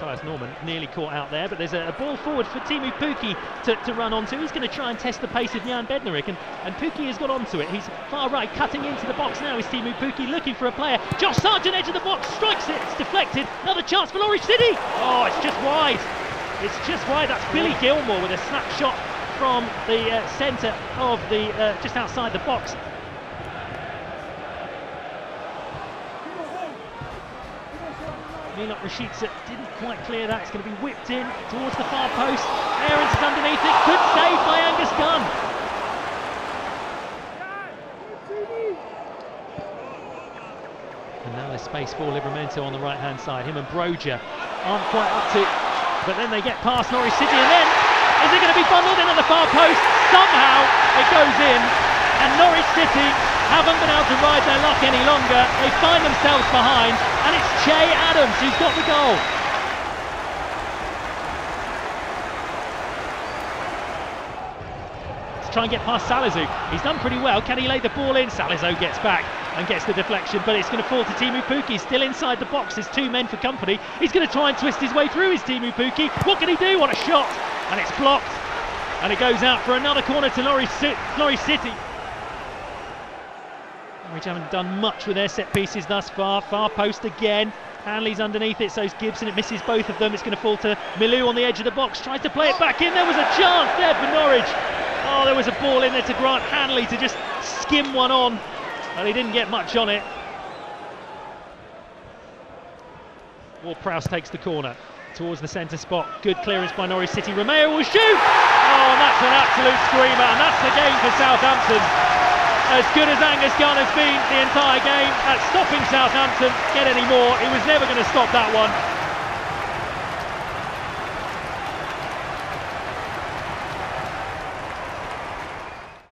Mathias Normann nearly caught out there, but there's a, a ball forward for Teemu Pukki to, to run onto. He's going to try and test the pace of Jan Bednarek, and, and Pukki has got onto it. He's far right, cutting into the box now is Teemu Pukki looking for a player. Josh Sargent, edge of the box, strikes it, it's deflected. Another chance for Norwich City. Oh, it's just wide. It's just wide. That's Billy Gilmour with a snapshot from the uh, centre of the, uh, just outside the box. Milot Rashica didn't quite clear that. It's going to be whipped in towards the far post. Aarons is underneath it. Good save by Angus Gunn. And now there's space for Livramento on the right hand side. Him and Broja aren't quite up to it. but then they get past Norwich City and then is it going to be bundled in at the far post? Somehow it goes in and Norwich City haven't been able to ride their luck any longer. They find themselves behind and it's Che Adams who's got the goal. Let's try and get past Salisu. He's done pretty well. Can he lay the ball in? Salisu gets back and gets the deflection, but it's going to fall to Teemu Pukki. Still inside the box. There's two men for company. He's going to try and twist his way through his Teemu Pukki. What can he do? What a shot! And it's blocked. And it goes out for another corner to Norwich City. Norwich haven't done much with their set pieces thus far. Far post again. Hanley's underneath it, so is Gibson. It misses both of them. It's going to fall to Milot on the edge of the box. Tries to play it back in. There was a chance there for Norwich. Oh, there was a ball in there to Grant Hanley to just skim one on. And he didn't get much on it. Ward-Prowse takes the corner towards the centre spot. Good clearance by Norwich City. Romeu will shoot! Oh, and that's an absolute screamer. And that's the game for Southampton. As good as Angus Gunn has been the entire game at stopping Southampton, get any more. He was never going to stop that one.